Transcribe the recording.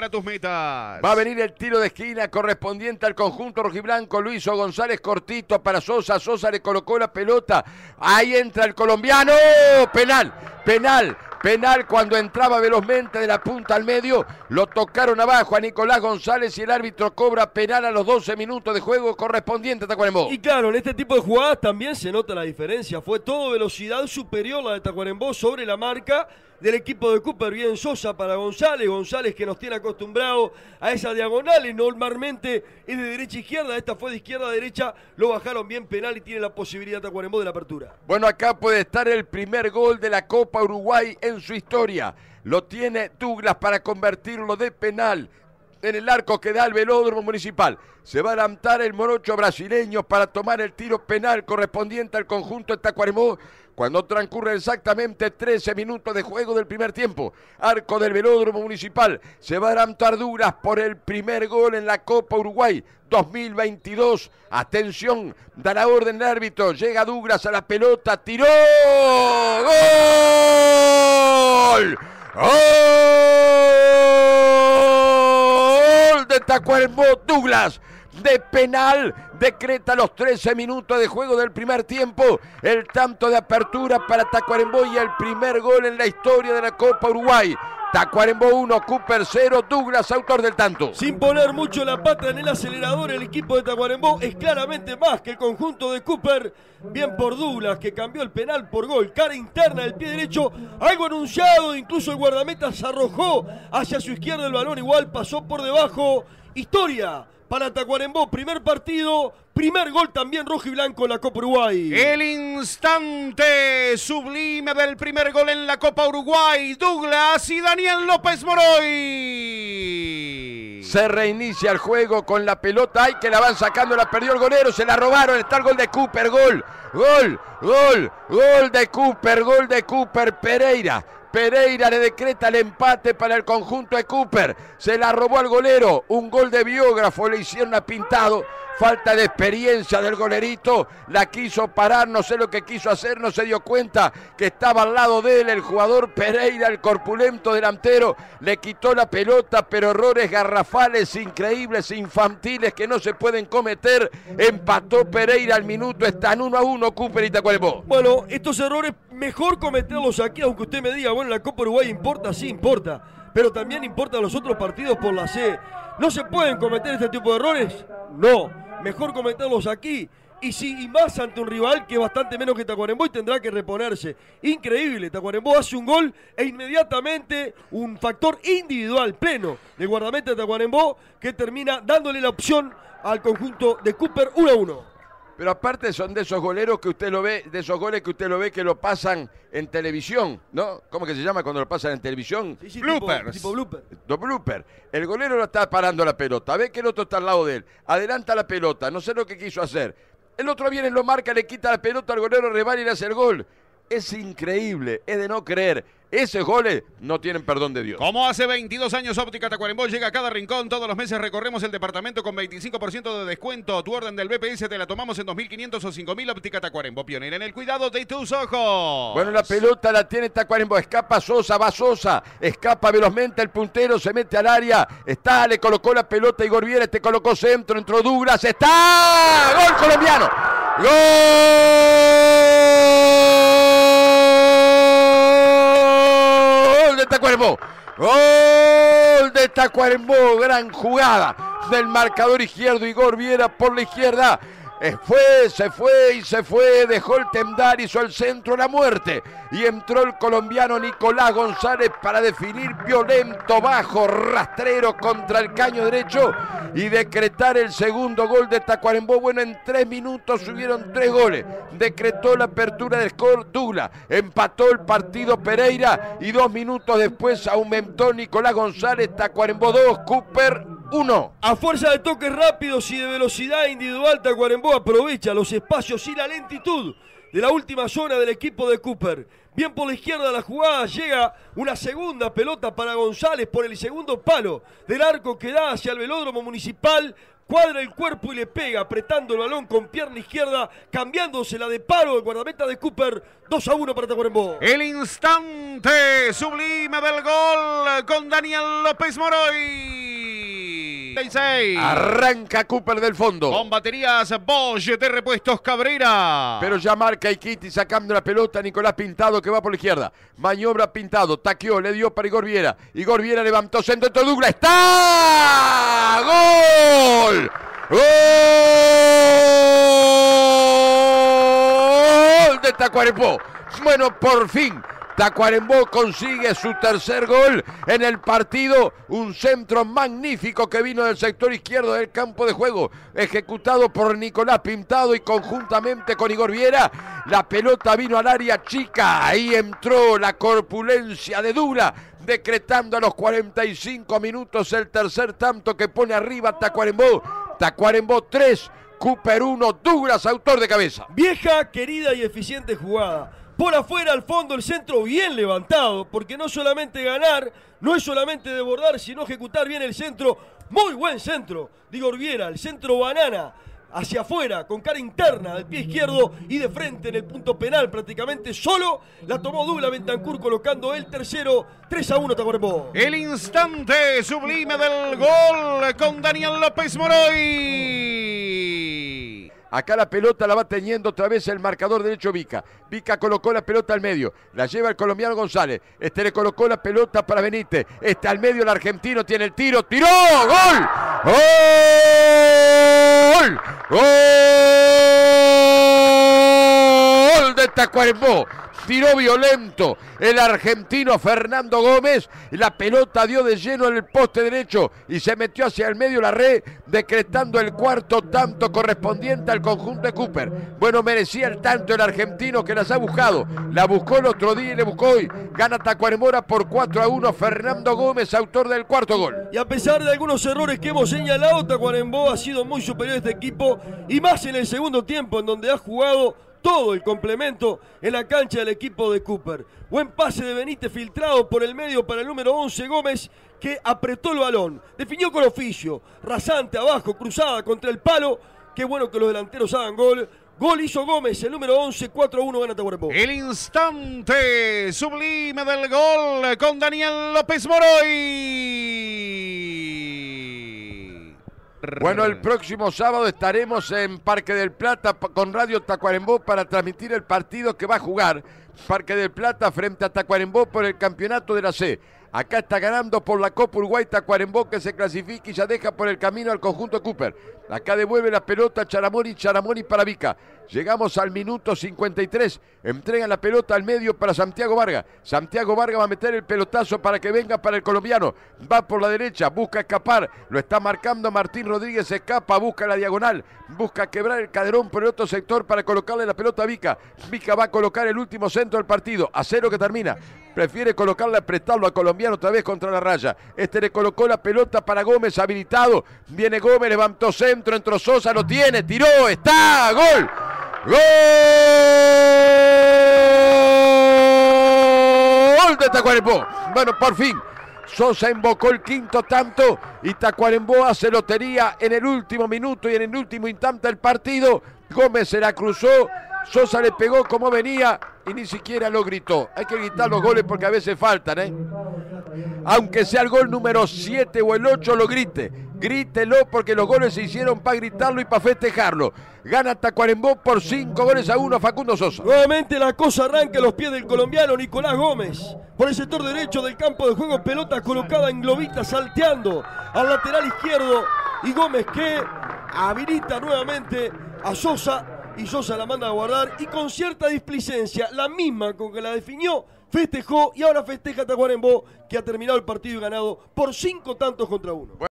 para tus metas. Va a venir el tiro de esquina correspondiente al conjunto rojiblanco. Luiso González cortito para Sosa. Sosa le colocó la pelota. Ahí entra el colombiano. Penal, penal. Penal cuando entraba velozmente de la punta al medio. Lo tocaron abajo a Nicolás González y el árbitro cobra penal a los 12 minutos de juego correspondiente a Tacuarembó. Y claro, en este tipo de jugadas también se nota la diferencia. Fue todo velocidad superior la de Tacuarembó sobre la marca del equipo de Cooper. Bien Sosa para González. González que nos tiene acostumbrado a esa diagonal. Y normalmente es de derecha a izquierda. Esta fue de izquierda a derecha. Lo bajaron bien penal y tiene la posibilidad Tacuarembó de la apertura. Bueno, acá puede estar el primer gol de la Copa Uruguay en su historia. Lo tiene Douglas para convertirlo de penal en el arco que da el velódromo municipal. Se va a adelantar el morocho brasileño para tomar el tiro penal correspondiente al conjunto de Tacuarembó cuando transcurre exactamente 13 minutos de juego del primer tiempo. Arco del velódromo municipal. Se va a adelantar Duras por el primer gol en la Copa Uruguay 2022. Atención, da la orden el árbitro. Llega Douglas a la pelota, tiró. ¡Gol! ¡Gol de Tacuarembó Douglas! de penal. Decreta los 13 minutos de juego del primer tiempo. El tanto de apertura para Tacuarembó y el primer gol en la historia de la Copa Uruguay. Tacuarembó 1, Cooper 0, Douglas autor del tanto. Sin poner mucho la pata en el acelerador, el equipo de Tacuarembó es claramente más que el conjunto de Cooper. Bien por Douglas, que cambió el penal por gol. Cara interna del pie derecho, algo anunciado. Incluso el guardameta se arrojó hacia su izquierda. El balón igual pasó por debajo. Historia para Tacuarembó. Primer partido, primer gol también rojo y blanco en la Copa Uruguay. El instante sublime del primer gol en la Copa Uruguay. Douglas y Daniel López Moroy. Se reinicia el juego con la pelota. Ay, que la van sacando, la perdió el golero. Se la robaron. Está el gol de Cooper. Gol, gol, gol, gol de Cooper. Gol de Cooper Pereira. Pereira le decreta el empate para el conjunto de Cooper. Se la robó al golero. Un gol de biógrafo le hicieron a pintado. Falta de experiencia del golerito. La quiso parar, no sé lo que quiso hacer, no se dio cuenta que estaba al lado de él el jugador Pereira, el corpulento delantero. Le quitó la pelota, pero errores garrafales, increíbles, infantiles que no se pueden cometer. Empató Pereira al minuto. Están uno a uno Cooper y. Bueno, estos errores mejor cometerlos aquí, aunque usted me diga, bueno, la Copa Uruguay importa, sí importa, pero también importan los otros partidos por la C. ¿No se pueden cometer este tipo de errores? No, mejor cometerlos aquí. Y sí, y más ante un rival que bastante menos que Tacuarembó y tendrá que reponerse. Increíble, Tacuarembó hace un gol e inmediatamente un factor individual pleno del guardameta de Tacuarembó que termina dándole la opción al conjunto de Cooper 1 a 1. Pero aparte son de esos goleros que usted lo ve, de esos goles que usted lo ve que lo pasan en televisión, ¿no? ¿Cómo que se llama cuando lo pasan en televisión? Sí, sí, Bloopers. Tipo, tipo blooper. Los blooper. El golero lo está parando la pelota. Ve que el otro está al lado de él. Adelanta la pelota. No sé lo que quiso hacer. El otro viene, lo marca, le quita la pelota al golero, rebala y le hace el gol. Es increíble. Es de no creer. Esos goles no tienen perdón de Dios. Como hace 22 años Óptica Tacuarembó llega a cada rincón, todos los meses recorremos el departamento con 25% de descuento. Tu orden del BPS te la tomamos en 2.500 o 5.000 Óptica Tacuarembó, pionera en el cuidado de tus ojos. Bueno, la pelota la tiene Tacuarembó. Escapa Sosa, va Sosa. Escapa velozmente el puntero, se mete al área. Está, le colocó la pelota Igor Vieres, te colocó centro, entró Douglas. ¡Está! ¡Gol colombiano! ¡Gol Tacuarembó! ¡Gol de Tacuarembó! Gran jugada del marcador izquierdo. Igor Viera por la izquierda. Eh, Fue, se fue y se fue, dejó el tendar, hizo el centro la muerte. Y entró el colombiano Nicolás González para definir violento bajo rastrero contra el caño derecho y decretar el segundo gol de Tacuarembó. Bueno, en tres minutos subieron tres goles, decretó la apertura del score empató el partido Pereira y dos minutos después aumentó Nicolás González, Tacuarembó 2, Cooper 1. A fuerza de toques rápidos y de velocidad individual, Tacuarembó aprovecha los espacios y la lentitud de la última zona del equipo de Cooper. Bien por la izquierda de la jugada llega una segunda pelota para González por el segundo palo del arco que da hacia el velódromo municipal. Cuadra el cuerpo y le pega, apretando el balón con pierna izquierda, cambiándosela de paro el guardameta de Cooper. 2 a 1 para Tacuarembó. El instante sublime del gol con Daniel López Moroy. 6. Arranca Cooper del fondo. Con baterías Bosch de repuestos Cabrera. Pero ya marca Ikiti sacando la pelota Nicolás Pintado que va por la izquierda. Maniobra Pintado, taqueó, le dio para Igor Viera. Igor Viera levantó centro de Douglas. ¡Está! ¡Gol! ¡Gol de Tacuarembó! Bueno, por fin Tacuarembó consigue su tercer gol en el partido. Un centro magnífico que vino del sector izquierdo del campo de juego, ejecutado por Nicolás Pintado y conjuntamente con Igor Viera. La pelota vino al área chica. Ahí entró la corpulencia de Dura, decretando a los 45 minutos el tercer tanto que pone arriba Tacuarembó. Tacuarembó 3. Cooper 1, Douglas, autor de cabeza. Vieja, querida y eficiente jugada. Por afuera, al fondo, el centro bien levantado, porque no solamente ganar, no es solamente desbordar, sino ejecutar bien el centro. Muy buen centro, digo Viera, el centro banana hacia afuera, con cara interna del pie izquierdo y de frente en el punto penal prácticamente solo. La tomó Douglas Bentancur colocando el tercero 3 a 1 Tacuarembó. El instante sublime del gol con Daniel López Moroy. Acá la pelota la va teniendo otra vez el marcador derecho Vica. Vica colocó la pelota al medio. La lleva el colombiano González. Este le colocó la pelota para Benítez. Este al medio el argentino tiene el tiro. ¡Tiró! ¡Gol! ¡Gol! ¡Gol! Tacuarembó. Tiró violento el argentino Fernando Gómez. La pelota dio de lleno en el poste derecho y se metió hacia el medio la red, decretando el cuarto tanto correspondiente al conjunto de Cooper. Bueno, merecía el tanto el argentino que las ha buscado. La buscó el otro día y le buscó hoy. Gana Tacuarembora por 4 a 1. Fernando Gómez, autor del cuarto gol. Y a pesar de algunos errores que hemos señalado, Tacuarembó ha sido muy superior a este equipo y más en el segundo tiempo, en donde ha jugado todo el complemento en la cancha del equipo de Cooper. Buen pase de Benítez filtrado por el medio para el número 11 Gómez que apretó el balón. Definió con oficio. Rasante abajo, cruzada contra el palo. Qué bueno que los delanteros hagan gol. Gol hizo Gómez, el número 11, 4 a 1 gana Tahuarembó. El instante sublime del gol con Daniel López Moroy. Bueno, el próximo sábado estaremos en Parque del Plata con Radio Tacuarembó para transmitir el partido que va a jugar Parque del Plata frente a Tacuarembó por el campeonato de la C. Acá está ganando por la Copa Uruguay Tacuarembó que se clasifica y ya deja por el camino al conjunto Cooper. Acá devuelve la pelota Charamoni, Charamoni para Vica. Llegamos al minuto 53. Entrega la pelota al medio para Santiago Vargas. Santiago Vargas va a meter el pelotazo para que venga para el colombiano. Va por la derecha, busca escapar. Lo está marcando Martín Rodríguez. Escapa, busca la diagonal. Busca quebrar el caderón por el otro sector para colocarle la pelota a Vica. Vica va a colocar el último centro del partido. A cero que termina. Prefiere colocarle, prestarlo al colombiano otra vez contra la raya. Este le colocó la pelota para Gómez, habilitado. Viene Gómez, levantó centro, entró Sosa, lo tiene, tiró, está, gol. ¡Gol de Tacuarembó! Bueno, por fin. Sosa invocó el quinto tanto y Tacuarembó hace lotería en el último minuto y en el último instante del partido. Gómez se la cruzó, Sosa le pegó como venía y ni siquiera lo gritó. Hay que gritar los goles porque a veces faltan, ¿eh? Aunque sea el gol número 7 o el 8, lo grite. Grítelo porque los goles se hicieron para gritarlo y para festejarlo. Gana Tacuarembó por 5 goles a 1 Facundo Sosa. Nuevamente la cosa arranca a los pies del colombiano Nicolás Gómez. Por el sector derecho del campo de juego, pelota colocada en globita, salteando al lateral izquierdo. Y Gómez que habilita nuevamente a Sosa y Sosa la manda a guardar y con cierta displicencia, la misma con que la definió, festejó y ahora festeja Tacuarembó que ha terminado el partido y ganado por cinco tantos contra uno.